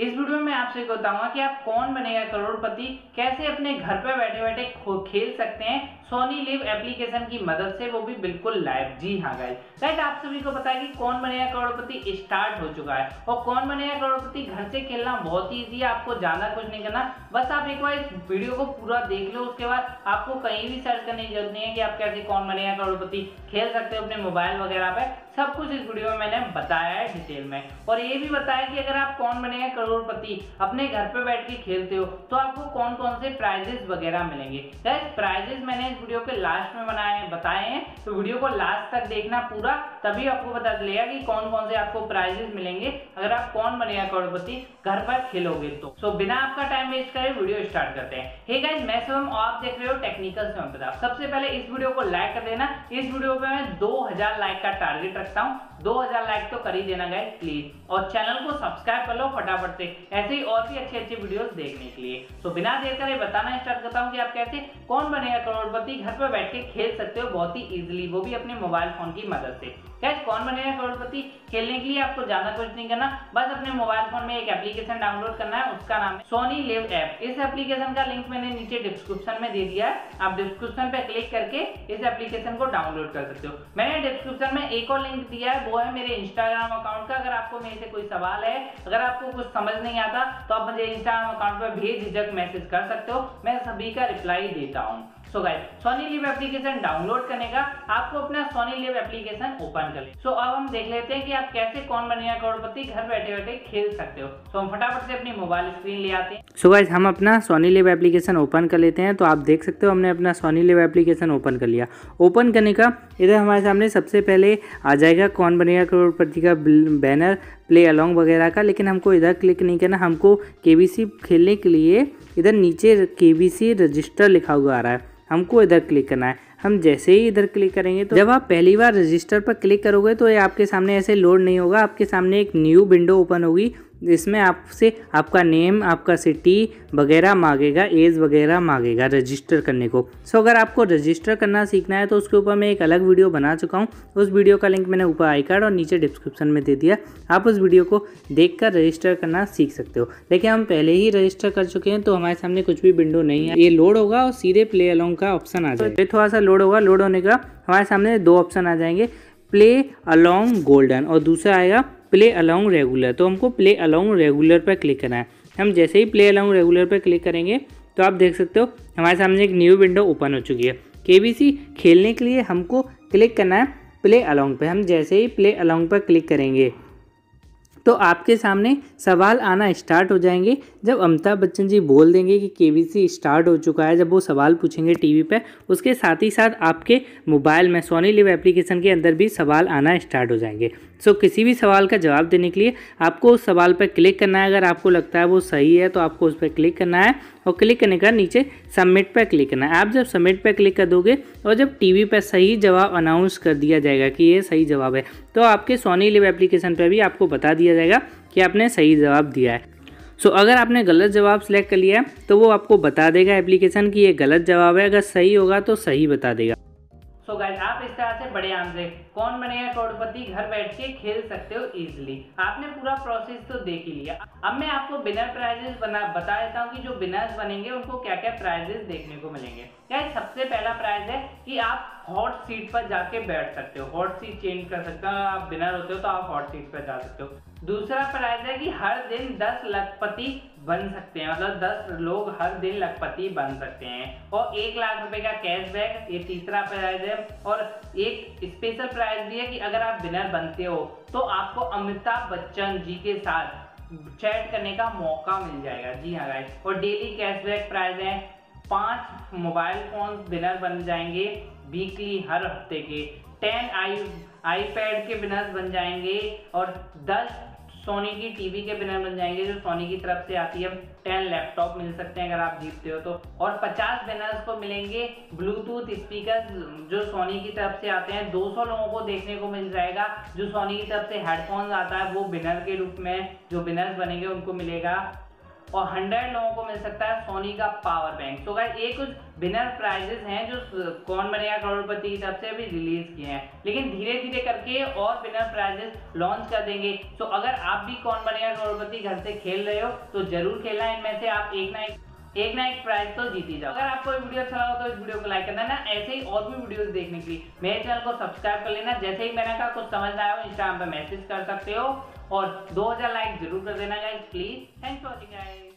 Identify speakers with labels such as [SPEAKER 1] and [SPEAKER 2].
[SPEAKER 1] इस वीडियो में आपसे बताऊँगा कि आप कौन बनेगा करोड़पति, कैसे अपने घर पे बैठे बैठे खेल सकते हैं। सोनी लिव एप्लीकेशन की मदद से वो भी बिल्कुल लाइव जी हाँ गाइस गाइस आप सभी को पता है कि कौन बनेगा करोड़पति स्टार्ट हो चुका है। और कौन बनेगा करोड़पति? घर से खेलना बहुत ईजी है, आपको ज़्यादा कुछ नहीं करना। बस आप एक बार इस वीडियो को पूरा देख लो, उसके बाद आपको कहीं भी सर्च करने की ज़रूरत नहीं है कि आप कैसे कौन बनेगा करोड़पति। खेल सकते हो अपने मोबाइल वगैरह पे। सब कुछ इस वीडियो में मैंने बताया है डिटेल में। और ये भी बताया कि अगर आप कौन बनेगा करोड़पति अपने घर पे बैठ के खेलते हो तो आपको कौन कौन से प्राइजेस वगैरह मिलेंगे? प्राइजेस मैंने इस वीडियो के लास्ट में बनाए हैं, बताए हैं तो वीडियो को लास्ट तक देखना पूरा, तभी आपको पता चलेगा कि कौन कौन से आपको प्राइजेस मिलेंगे, अगर आप कौन बनेगा करोड़पति, घर पर खेलोगे तो। सो बिना आपका टाइम वेस्ट करे वीडियो स्टार्ट करते हैं। हे गाइस मैं शिवम और आप देख रहे हो टेक्निकल से सबसे पहले इस वीडियो को लाइक कर देना। इस वीडियो पे मैं 2000 लाइक का टारगेट रखता हूँ। 2000 लाइक तो कर ही देना गाइस प्लीज़ और चैनल को सब्सक्राइब कर लो फटाफट से ऐसे ही और भी अच्छे अच्छे वीडियोस देखने के लिए। तो बिना देर करे बताना स्टार्ट करता हूँ कि आप कैसे, कौन बनेगा करोड़पति, घर पर बैठ के खेल सकते हो बहुत ही इजिली वो भी अपने मोबाइल फ़ोन की मदद से। कैसे कौन बनेगा करोड़पति? खेलने के लिए आपको ज़्यादा कुछ नहीं करना, बस अपने मोबाइल फ़ोन में एक एप्लीकेशन डाउनलोड करना है, उसका नाम है सोनी लिव ऐप इस एप्लीकेशन का लिंक मैंने नीचे डिस्क्रिप्शन में दे दिया है। आप डिस्क्रिप्शन पे क्लिक करके इस एप्लीकेशन को डाउनलोड कर सकते हो। मैंने डिस्क्रिप्शन में एक और लिंक दिया है, वो है मेरे इंस्टाग्राम अकाउंट का। अगर आपको मेरे से कोई सवाल है, अगर आपको कुछ समझ नहीं आता तो आप मुझे इंस्टाग्राम अकाउंट पर भेज झिझक मैसेज कर सकते हो। मैं सभी का रिप्लाई देता हूँ। So guys Sony Liv application download करने का आपको अपना सोनी लिव एप्लीकेशन ओपन कर ले। सो so, अब हम देख लेते हैं कि आप कैसे कौन बनेगा करोड़पति घर बैठे बैठे खेल सकते हो। तो so, हम फटाफट से अपनी मोबाइल स्क्रीन ले आते हैं।
[SPEAKER 2] सो so गाइस हम अपना सोनी लिव एप्लीकेशन ओपन कर लेते हैं। तो आप देख सकते हो हमने अपना सोनी लिव एप्लीकेशन ओपन कर लिया। ओपन करने का इधर हमारे सामने सबसे पहले आ जाएगा कौन बनेगा करोड़पति का बैनर प्ले अलॉन्ग वगैरह का, लेकिन हमको इधर क्लिक नहीं करना। हमको के खेलने के लिए इधर नीचे के रजिस्टर लिखा हुआ आ रहा है। हमको इधर क्लिक करना है। हम जैसे ही इधर क्लिक करेंगे तो जब आप पहली बार रजिस्टर पर क्लिक करोगे तो ये आपके सामने ऐसे लोड नहीं होगा। आपके सामने एक न्यू विंडो ओपन होगी। इसमें आपसे आपका नेम, आपका सिटी वगैरह मांगेगा, एज वगैरह मांगेगा रजिस्टर करने को। सो अगर आपको रजिस्टर करना सीखना है तो उसके ऊपर मैं एक अलग वीडियो बना चुका हूँ। उस वीडियो का लिंक मैंने ऊपर आई कार्ड और नीचे डिस्क्रिप्शन में दे दिया। आप उस वीडियो को देख कर रजिस्टर करना सीख सकते हो। लेकिन हम पहले ही रजिस्टर कर चुके हैं तो हमारे सामने कुछ भी विंडो नहीं है। ये लोड होगा और सीधे प्ले अलॉन्ग का ऑप्शन आ जाएगा। थोड़ा सा लोड होगा। लोड होने का हमारे सामने दो ऑप्शन आ जाएँगे। प्ले अलॉन्ग गोल्डन और दूसरा आएगा प्ले अलाउंग रेगुलर तो हमको प्ले अलाउंग रेगुलर पर क्लिक करना है। हम जैसे ही प्ले अलाउंग रेगुलर पर क्लिक करेंगे तो आप देख सकते हो, हमारे सामने एक न्यू विंडो ओपन हो चुकी है। के खेलने के लिए हमको क्लिक करना है प्ले अलाउंग पर हम जैसे ही प्ले अलाउंग पर क्लिक करेंगे तो आपके सामने सवाल आना स्टार्ट हो जाएँगे। जब अमिताभ बच्चन जी बोल देंगे कि के स्टार्ट हो चुका है जब वो सवाल पूछेंगे टीवी पे उसके साथ ही साथ आपके मोबाइल में सोनी लिव एप्लीकेशन के अंदर भी सवाल आना स्टार्ट हो जाएँगे। सो so, किसी भी सवाल का जवाब देने के लिए आपको उस सवाल पर क्लिक करना है। अगर आपको लगता है वो सही है तो आपको उस पर क्लिक करना है और क्लिक करने का नीचे सबमिट पर क्लिक करना है। आप जब सबमिट पर क्लिक कर दोगे और जब टीवी पर सही जवाब अनाउंस कर दिया जाएगा कि ये सही जवाब है तो आपके सोनी लिव एप्लीकेशन पर भी आपको बता दिया जाएगा कि आपने सही जवाब दिया है। सो so, अगर आपने गलत जवाब सेलेक्ट कर लिया है तो वो आपको बता देगा एप्लीकेशन की ये गलत जवाब है। अगर सही होगा तो सही बता देगा।
[SPEAKER 1] सो गाइस आप इस तरह से बड़े आम से कौन बनेगा करोड़पति घर बैठ के खेल सकते हो इजिली आपने पूरा प्रोसेस तो देख ही लिया। अब मैं आपको बिनर प्राइजेस बना बता देता हूँ कि जो बिनर्स बनेंगे उनको क्या क्या प्राइजेस देखने को मिलेंगे। क्या सबसे पहला प्राइज है कि आप हॉट सीट पर जाके बैठ सकते हो। हॉट सीट चेंज कर सकते हो। आप बिनर होते हो तो आप हॉट सीट पर जा सकते हो। दूसरा प्राइज है कि हर दिन 10 लखपति बन सकते हैं। मतलब 10 लोग हर दिन लखपति बन सकते हैं। और एक लाख रुपए का कैशबैक ये तीसरा प्राइज है। और एक स्पेशल प्राइज भी है कि अगर आप विनर बनते हो तो आपको अमिताभ बच्चन जी के साथ चैट करने का मौका मिल जाएगा। जी हाँ गाइस और डेली कैशबैक प्राइज है। पाँच मोबाइल फ़ोन विनर बन जाएँगे वीकली हर हफ़्ते के। टेन आई आईपैड के विनर्स बन जाएँगे और दस सोनी की टीवी के बिनर बन जाएँगे जो सोनी की तरफ़ से आती है। टेन लैपटॉप मिल सकते हैं अगर आप जीतते हो तो। और पचास बिनर्स को मिलेंगे ब्लूटूथ स्पीकर जो सोनी की तरफ़ से आते हैं। 200 लोगों को देखने को मिल जाएगा। जो सोनी की तरफ़ से हेडफोन्स आता है, वो बिनर के रूप में, जो बिनर्स बनेंगे, उनको मिलेगा। और 100 लोगों को मिल सकता है सोनी का पावर बैंक तो गाइस ये कुछ विनर प्राइजेस हैं जो कौन बनेगा करोड़पति की तरफ़ से अभी रिलीज़ किए हैं. लेकिन धीरे धीरे करके और विनर प्राइजेस लॉन्च कर देंगे. तो अगर आप भी कौन बनेगा करोड़पति, घर से खेल रहे हो तो ज़रूर खेलना इनमें से आप एक ना एक एक ना एक प्राइज तो जीती जाओ। अगर आपको वीडियो अच्छा लगा तो इस वीडियो को लाइक कर देना, ऐसे ही और भी वीडियो देखने के लिए। मेरे चैनल को सब्सक्राइब कर लेना। जैसे ही मैंने कहा, कुछ समझ आया हो इंस्टाग्राम पे मैसेज कर सकते हो। और 2000 लाइक ज़रूर कर देना प्लीज़ थैंक्स फॉर वॉचिंग